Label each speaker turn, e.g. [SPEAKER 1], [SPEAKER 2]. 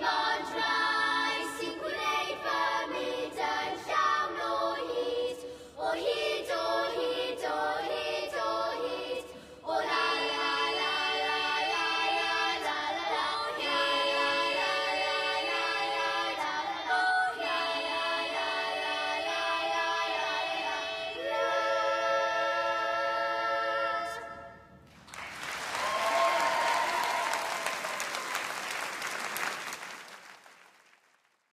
[SPEAKER 1] Mantra.